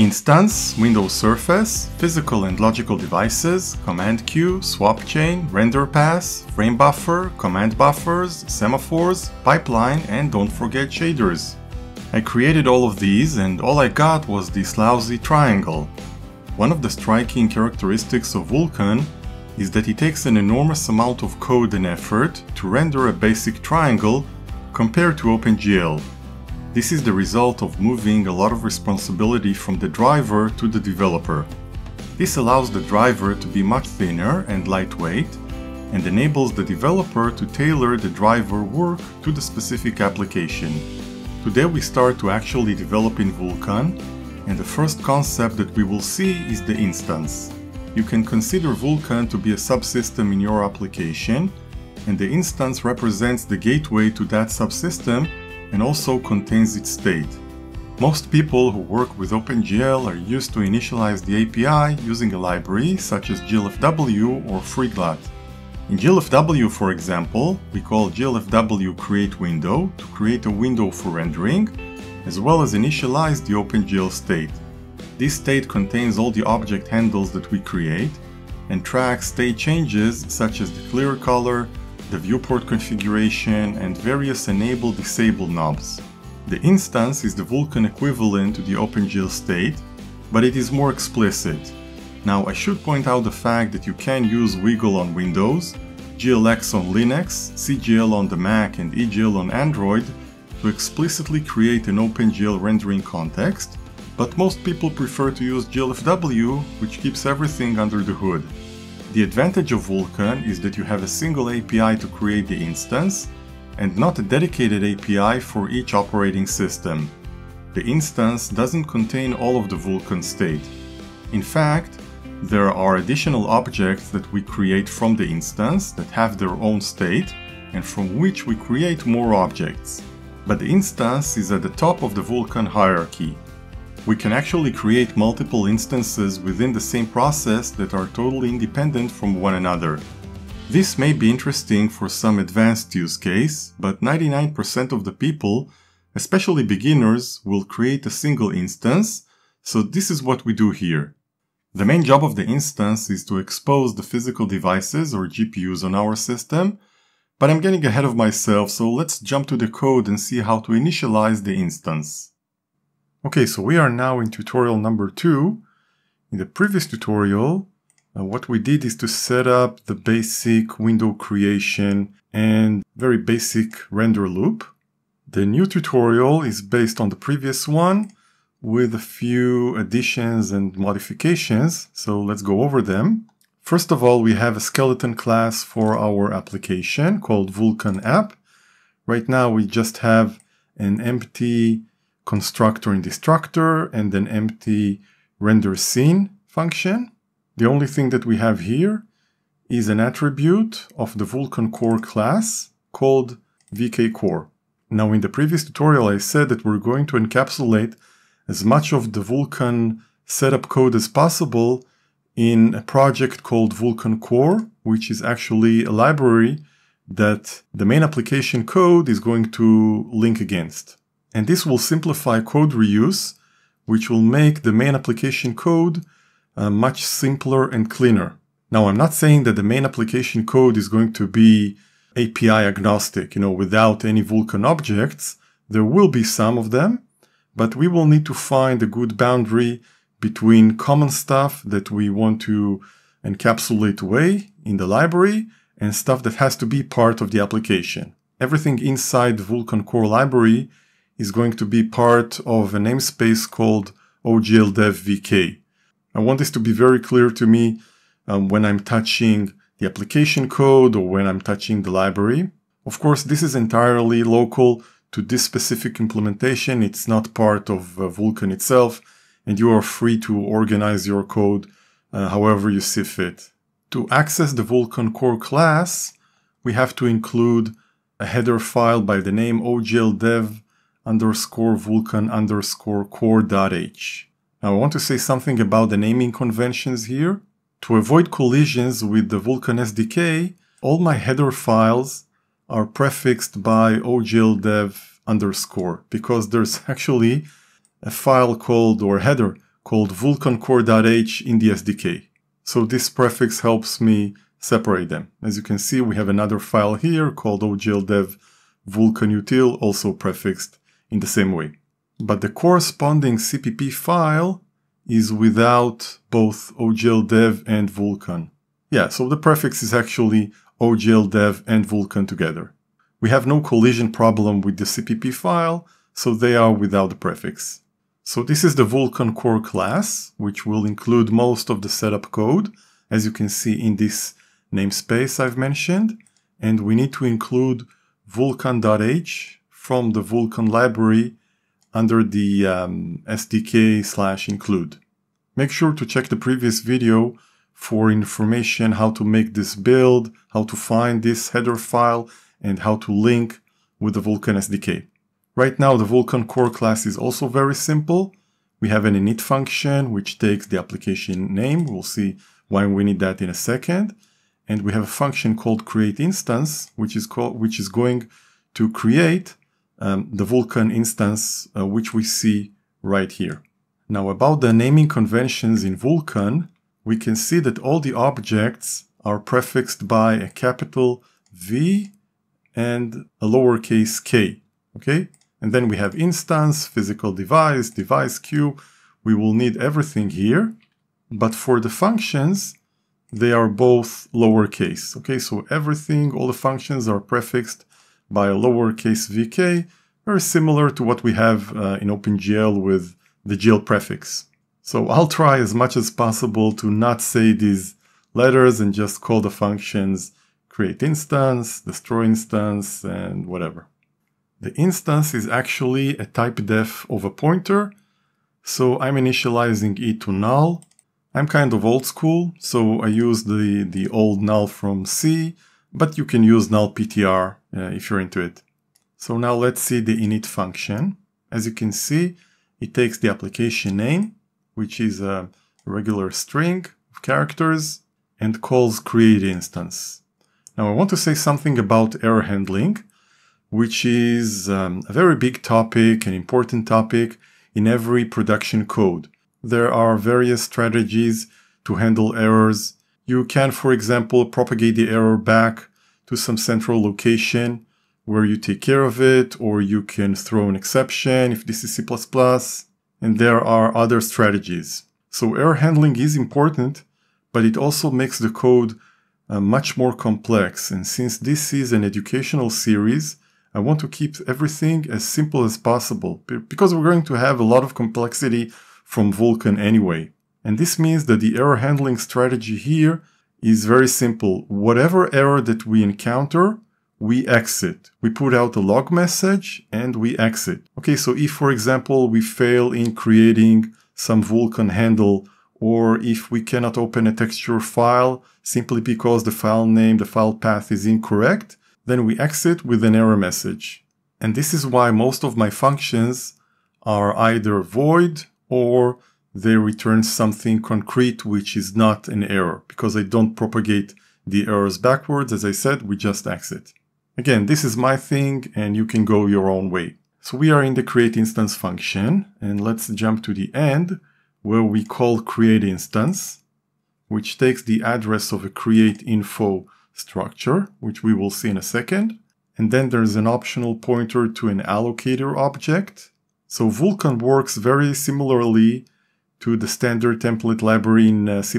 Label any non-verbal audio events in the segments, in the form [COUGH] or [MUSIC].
Instance, Windows Surface, Physical and Logical Devices, Command Queue, Swap Chain, Render Pass, Frame Buffer, Command Buffers, Semaphores, Pipeline, and don't forget shaders. I created all of these and all I got was this lousy triangle. One of the striking characteristics of Vulkan is that it takes an enormous amount of code and effort to render a basic triangle compared to OpenGL. This is the result of moving a lot of responsibility from the driver to the developer. This allows the driver to be much thinner and lightweight and enables the developer to tailor the driver work to the specific application. Today we start to actually develop in Vulkan and the first concept that we will see is the instance. You can consider Vulkan to be a subsystem in your application and the instance represents the gateway to that subsystem and also contains its state. Most people who work with OpenGL are used to initialize the API using a library such as glfw or FreeGLUT. In glfw, for example, we call glfw create window to create a window for rendering, as well as initialize the OpenGL state. This state contains all the object handles that we create and tracks state changes such as the clear color, the viewport configuration, and various enable-disable knobs. The instance is the Vulkan equivalent to the OpenGL state, but it is more explicit. Now I should point out the fact that you can use Wiggle on Windows, GLX on Linux, CGL on the Mac and EGL on Android to explicitly create an OpenGL rendering context, but most people prefer to use glfw, which keeps everything under the hood. The advantage of Vulkan is that you have a single API to create the instance, and not a dedicated API for each operating system. The instance doesn't contain all of the Vulkan state. In fact, there are additional objects that we create from the instance that have their own state and from which we create more objects. But the instance is at the top of the Vulkan hierarchy, we can actually create multiple instances within the same process that are totally independent from one another. This may be interesting for some advanced use case, but 99% of the people, especially beginners, will create a single instance, so this is what we do here. The main job of the instance is to expose the physical devices or GPUs on our system, but I'm getting ahead of myself, so let's jump to the code and see how to initialize the instance. Okay, so we are now in tutorial number two. In the previous tutorial, uh, what we did is to set up the basic window creation and very basic render loop. The new tutorial is based on the previous one with a few additions and modifications, so let's go over them. First of all, we have a skeleton class for our application called Vulkan app. Right now, we just have an empty constructor and destructor and an empty render scene function. The only thing that we have here is an attribute of the Vulkan core class called VK core. Now in the previous tutorial I said that we're going to encapsulate as much of the Vulkan setup code as possible in a project called Vulkan core, which is actually a library that the main application code is going to link against. And this will simplify code reuse, which will make the main application code uh, much simpler and cleaner. Now, I'm not saying that the main application code is going to be API agnostic, you know, without any Vulkan objects. There will be some of them, but we will need to find a good boundary between common stuff that we want to encapsulate away in the library and stuff that has to be part of the application. Everything inside Vulkan core library is going to be part of a namespace called ogldevvk. I want this to be very clear to me um, when I'm touching the application code or when I'm touching the library. Of course, this is entirely local to this specific implementation. It's not part of uh, Vulkan itself, and you are free to organize your code uh, however you see fit. To access the Vulkan core class, we have to include a header file by the name ogldev underscore vulkan underscore core.h. Now I want to say something about the naming conventions here. To avoid collisions with the Vulkan SDK, all my header files are prefixed by ogldev underscore because there's [LAUGHS] actually a file called or header called vulkancore.h in the SDK. So this prefix helps me separate them. As you can see, we have another file here called ogldev vulkanutil, also prefixed in the same way. But the corresponding CPP file is without both ogldev and vulkan. Yeah, so the prefix is actually ogldev and vulkan together. We have no collision problem with the CPP file, so they are without the prefix. So this is the Vulkan core class, which will include most of the setup code, as you can see in this namespace I've mentioned. And we need to include vulkan.h from the Vulkan library under the um, SDK slash include. Make sure to check the previous video for information how to make this build, how to find this header file, and how to link with the Vulkan SDK. Right now, the Vulkan core class is also very simple. We have an init function, which takes the application name. We'll see why we need that in a second. And we have a function called create instance, which is called, which is going to create um, the Vulkan instance, uh, which we see right here. Now about the naming conventions in Vulkan, we can see that all the objects are prefixed by a capital V and a lowercase k, okay? And then we have instance, physical device, device queue. We will need everything here. But for the functions, they are both lowercase. Okay, so everything, all the functions are prefixed by a lowercase vk, very similar to what we have uh, in OpenGL with the GL prefix. So I'll try as much as possible to not say these letters and just call the functions create instance, destroy instance, and whatever. The instance is actually a type def of a pointer, so I'm initializing it to null. I'm kind of old school, so I use the, the old null from C, but you can use null PTR uh, if you're into it. So now let's see the init function. As you can see, it takes the application name, which is a regular string of characters, and calls create instance. Now I want to say something about error handling which is um, a very big topic, an important topic in every production code. There are various strategies to handle errors. You can, for example, propagate the error back to some central location where you take care of it, or you can throw an exception if this is C++, and there are other strategies. So error handling is important, but it also makes the code uh, much more complex. And since this is an educational series, I want to keep everything as simple as possible because we're going to have a lot of complexity from Vulkan anyway. And this means that the error handling strategy here is very simple. Whatever error that we encounter, we exit. We put out a log message and we exit. Okay, so if for example we fail in creating some Vulkan handle or if we cannot open a texture file simply because the file name, the file path is incorrect, then we exit with an error message. And this is why most of my functions are either void or they return something concrete which is not an error because I don't propagate the errors backwards. As I said, we just exit. Again, this is my thing and you can go your own way. So we are in the create instance function and let's jump to the end where we call create instance, which takes the address of a create info structure, which we will see in a second. And then there's an optional pointer to an allocator object. So Vulkan works very similarly to the standard template library in uh, C++,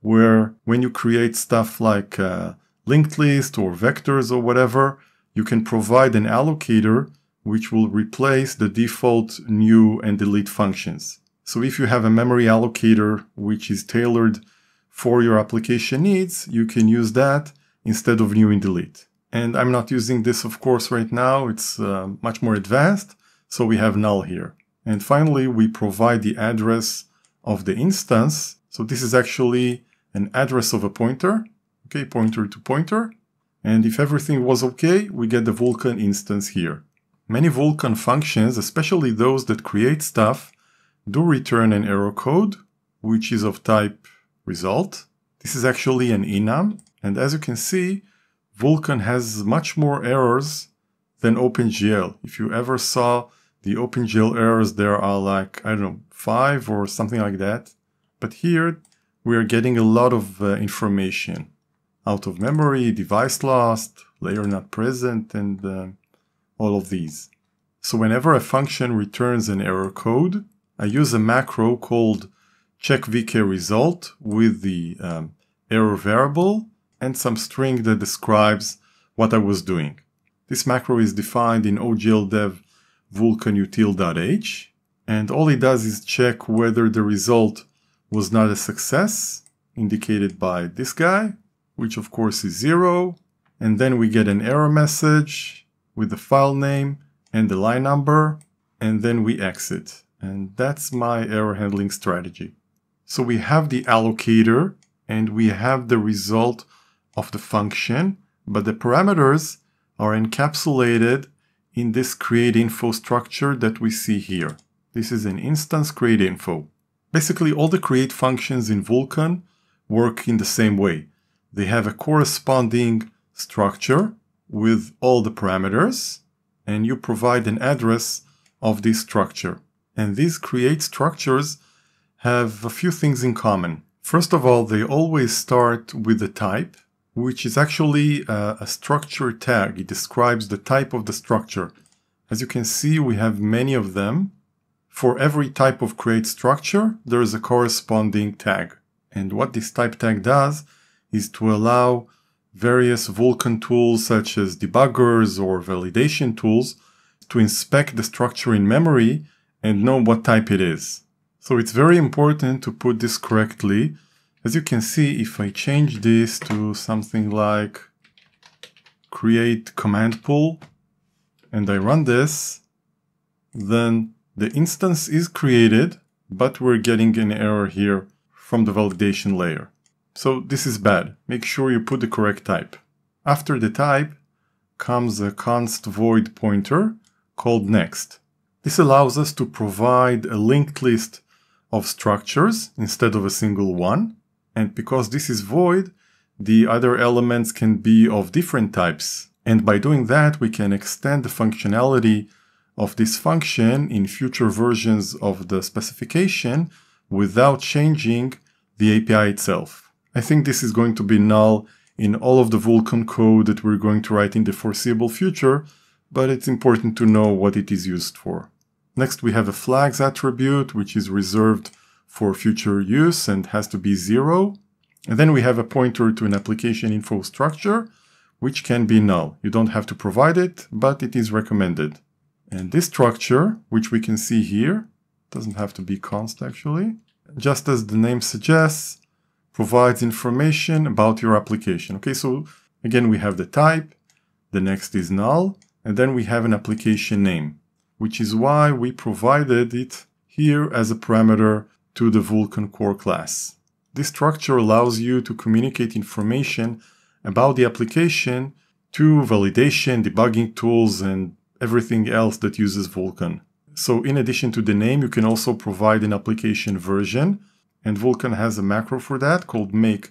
where when you create stuff like uh, linked list or vectors or whatever, you can provide an allocator which will replace the default new and delete functions. So if you have a memory allocator which is tailored for your application needs, you can use that instead of new and delete. And I'm not using this, of course, right now. It's uh, much more advanced. So we have null here. And finally, we provide the address of the instance. So this is actually an address of a pointer. Okay, pointer to pointer. And if everything was okay, we get the Vulkan instance here. Many Vulkan functions, especially those that create stuff, do return an error code, which is of type result. This is actually an enum. And as you can see, Vulkan has much more errors than OpenGL. If you ever saw The OpenGL errors there are like, I don't know, five or something like that. But here we are getting a lot of uh, information. Out of memory, device lost, layer not present, and uh, all of these. So whenever a function returns an error code, I use a macro called checkvkresult with the um, error variable and some string that describes what I was doing. This macro is defined in ogldev vulkanutil.h and all it does is check whether the result was not a success, indicated by this guy, which of course is zero, and then we get an error message with the file name and the line number, and then we exit. And that's my error handling strategy. So we have the allocator and we have the result of the function, but the parameters are encapsulated in this create info structure that we see here. This is an instance create info. Basically, all the create functions in Vulkan work in the same way. They have a corresponding structure with all the parameters, and you provide an address of this structure. And these create structures have a few things in common. First of all, they always start with the type, which is actually a, a, structure tag. It describes the type of the structure. As you can see, we have many of them. For every type of create structure, there is a corresponding tag. And what this type tag does is to allow various Vulkan tools such as debuggers or validation tools to inspect the structure in memory and know what type it is. So it's very important to put this correctly as you can see, if I change this to something like create command pool and I run this, then the instance is created, but we're getting an error here from the validation layer. So this is bad. Make sure you put the correct type. After the type comes a const void pointer called next. This allows us to provide a linked list of structures instead of a single one. And because this is void, the other elements can be of different types. And by doing that, we can extend the functionality of this function in future versions of the specification without changing the API itself. I think this is going to be null in all of the Vulkan code that we're going to write in the foreseeable future, but it's important to know what it is used for. Next, we have a flags attribute, which is reserved for future use and has to be zero. And then we have a pointer to an application info structure, which can be null. You don't have to provide it, but it is recommended. And this structure, which we can see here, doesn't have to be const actually, just as the name suggests, provides information about your application. Okay, so again, we have the type, the next is null, and then we have an application name, which is why we provided it here as a parameter to the Vulkan core class. This structure allows you to communicate information about the application to validation, debugging tools, and everything else that uses Vulkan. So in addition to the name, you can also provide an application version, and Vulkan has a macro for that called make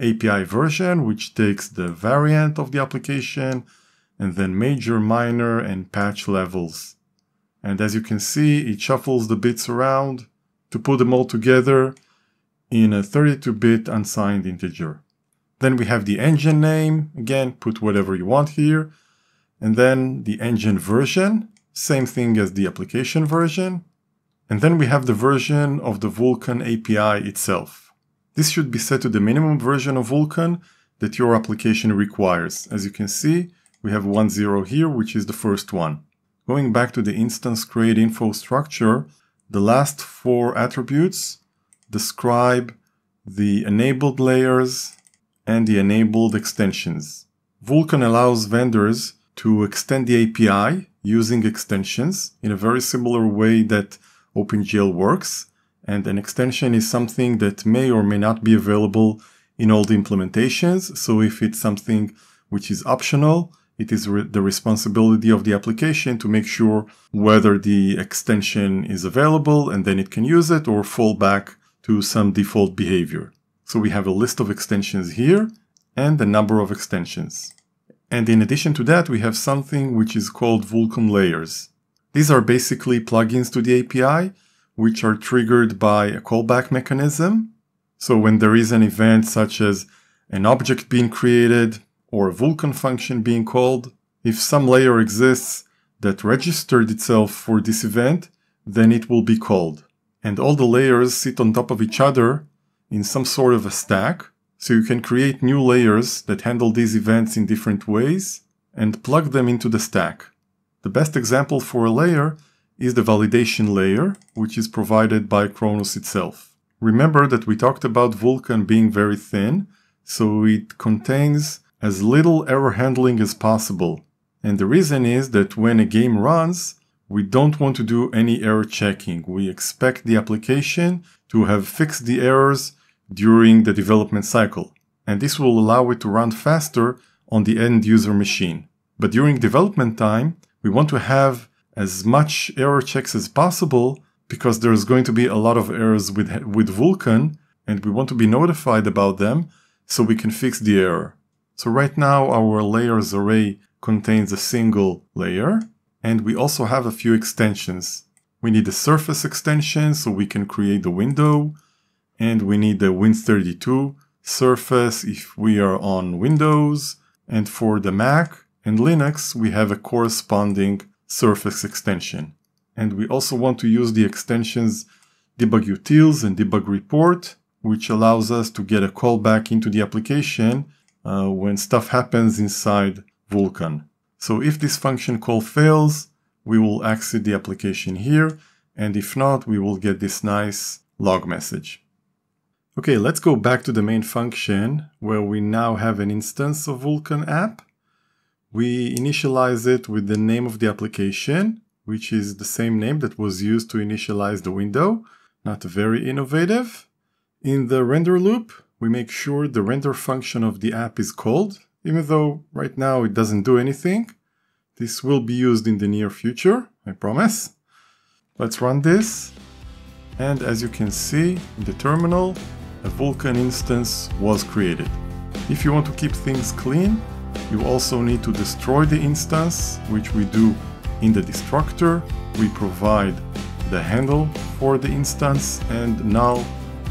API version, which takes the variant of the application, and then major, minor, and patch levels. And as you can see, it shuffles the bits around to put them all together in a 32-bit unsigned integer. Then we have the engine name, again, put whatever you want here, and then the engine version, same thing as the application version, and then we have the version of the Vulkan API itself. This should be set to the minimum version of Vulkan that your application requires. As you can see, we have 1.0 here, which is the first one. Going back to the instance create info structure, the last four attributes describe the enabled layers and the enabled extensions. Vulkan allows vendors to extend the API using extensions in a very similar way that OpenGL works. And an extension is something that may or may not be available in all the implementations. So if it's something which is optional, it is re the responsibility of the application to make sure whether the extension is available and then it can use it or fall back to some default behavior. So we have a list of extensions here and a number of extensions. And in addition to that, we have something which is called Vulkan layers. These are basically plugins to the API, which are triggered by a callback mechanism. So when there is an event such as an object being created or a Vulkan function being called, if some layer exists that registered itself for this event, then it will be called. And all the layers sit on top of each other in some sort of a stack. So you can create new layers that handle these events in different ways and plug them into the stack. The best example for a layer is the validation layer, which is provided by Khronos itself. Remember that we talked about Vulkan being very thin, so it contains as little error handling as possible. And the reason is that when a game runs, we don't want to do any error checking. We expect the application to have fixed the errors during the development cycle. And this will allow it to run faster on the end user machine. But during development time, we want to have as much error checks as possible because there's going to be a lot of errors with, with Vulkan and we want to be notified about them so we can fix the error. So right now our layers array contains a single layer and we also have a few extensions. We need a surface extension so we can create the window and we need the Win32 surface if we are on Windows and for the Mac and Linux, we have a corresponding Surface extension. And we also want to use the extensions debug utils and debug report, which allows us to get a callback into the application uh, when stuff happens inside Vulkan. So if this function call fails, we will exit the application here. And if not, we will get this nice log message. Okay, let's go back to the main function where we now have an instance of Vulkan app. We initialize it with the name of the application, which is the same name that was used to initialize the window. Not very innovative. In the render loop, we make sure the render function of the app is called, even though right now it doesn't do anything. This will be used in the near future, I promise. Let's run this. And as you can see in the terminal, a Vulkan instance was created. If you want to keep things clean, you also need to destroy the instance, which we do in the destructor. We provide the handle for the instance and null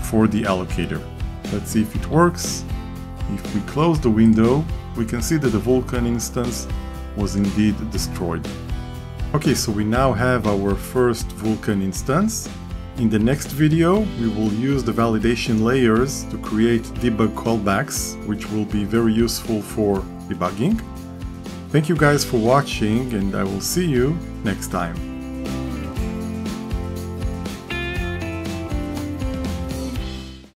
for the allocator. Let's see if it works. If we close the window, we can see that the Vulkan instance was indeed destroyed. Okay, so we now have our first Vulkan instance. In the next video, we will use the validation layers to create debug callbacks, which will be very useful for debugging. Thank you guys for watching and I will see you next time.